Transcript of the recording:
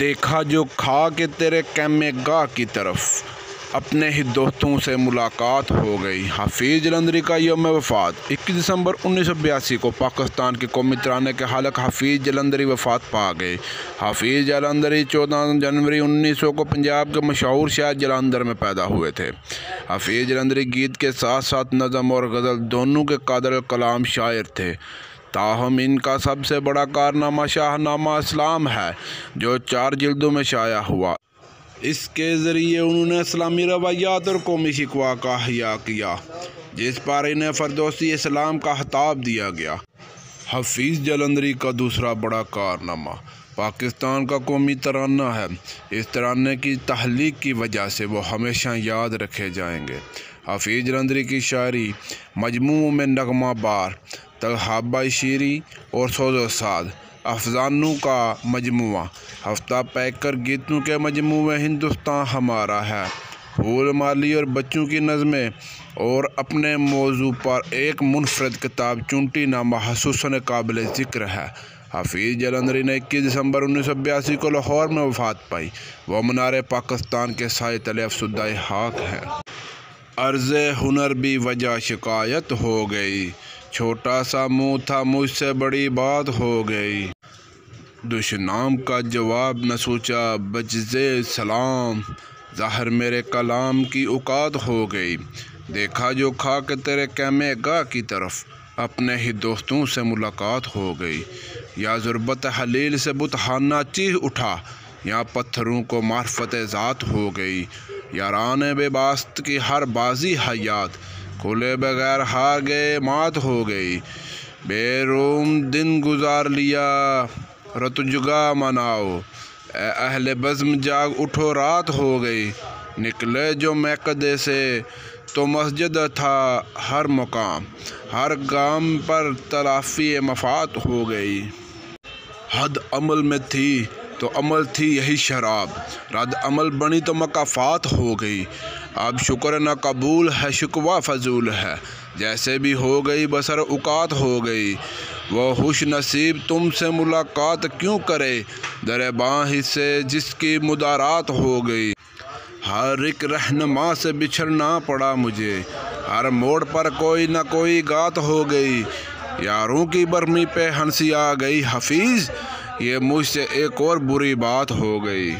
دیکھا جو کھا کے تیرے کیمے گاہ کی طرف۔ اپنے ہی دوستوں سے ملاقات ہو گئی۔ حفیظ جلندری کا یوم وفات۔ اکیس دسمبر انیس سو بیاسی کو پاکستان کے قومی ترانے کے حلق حفیظ جلندری وفات پا گئے حفیظ جلندری چودہ جنوری انیس سو کو پنجاب کے مشہور شہر جلندر میں پیدا ہوئے تھے۔ حفیظ جلندری گیت کے ساتھ ساتھ نظم اور غزل دونوں کے قادر کلام شاعر تھے۔ تاہم، ان کا سب سے بڑا کارنامہ شاہ نامہ اسلام ہے، جو چار جلدوں میں شائع ہوا۔ اس کے ذریعے انہوں نے اسلامی روایات اور قومی شکوا کا حیا کیا، جس پر انہیں فردوسی اسلام کا خطاب دیا گیا۔ حفیظ جلندری کا دوسرا بڑا کارنامہ پاکستان کا قومی ترانہ ہے۔ اس ترانے کی تحلیق کی وجہ سے وہ ہمیشہ یاد رکھے جائیں گے۔ حفیظ جلندری کی شاعری مجموع میں نغمہ بار تلحابہ شیری اور سوز و ساد افزانوں کا مجموعہ۔ ہفتہ پیکر گیتوں کے مجموعے ہندوستان ہمارا ہے۔ پھول مالی اور بچوں کی نظمیں اور اپنے موضوع پر ایک منفرد کتاب چونٹی نامہ حسوسن قابل ذکر ہے۔ حفیظ جلندری نے اکیس دسمبر انیس سو بیاسی کو لاہور میں وفات پائی۔ وہ منار پاکستان کے سائے تلے افسدہ حاک ہیں۔ عرض ہنر بھی وجہ شکایت ہو گئی۔ چھوٹا سا منہ تھا، مجھ سے بڑی بات ہو گئی۔ دشنام کا جواب نہ سوچا بجزے سلام۔ ظاہر میرے کلام کی اوقات ہو گئی۔ دیکھا جو کھا کے تیرے کیمے گاہ کی طرف اپنے ہی دوستوں سے ملاقات ہو گئی۔ یا ضربت حلیل سے بتحانہ چیہ اٹھا، یا پتھروں کو معرفت ذات ہو گئی۔ یاران بے باست کی ہر بازی حیات۔ کھلے بغیر ہار گئے، مات ہو گئی۔ بے روم دن گزار لیا، رتجگا مناؤ۔ اے اہل بزم، جاگ اٹھو، رات ہو گئی۔ نکلے جو میکدے سے، تو مسجد تھا ہر مقام۔ ہر گام پر تلافی مفات ہو گئی۔ حد عمل میں تھی تو عمل تھی یہی شراب۔ رد عمل بنی تو مقافات ہو گئی۔ اب شکر نہ قبول ہے، شکوہ فضول ہے۔ جیسے بھی ہو گئی، بسر اوقات ہو گئی۔ وہ خوش نصیب تم سے ملاقات کیوں کرے؟ در باں سے جس کی مدارات ہو گئی۔ ہر ایک رہنما سے بچھڑنا پڑا مجھے۔ ہر موڑ پر کوئی نہ کوئی گات ہو گئی۔ یاروں کی برمی پہ ہنسی آ گئی۔ حفیظ یہ مجھ سے ایک اور بری بات ہو گئی۔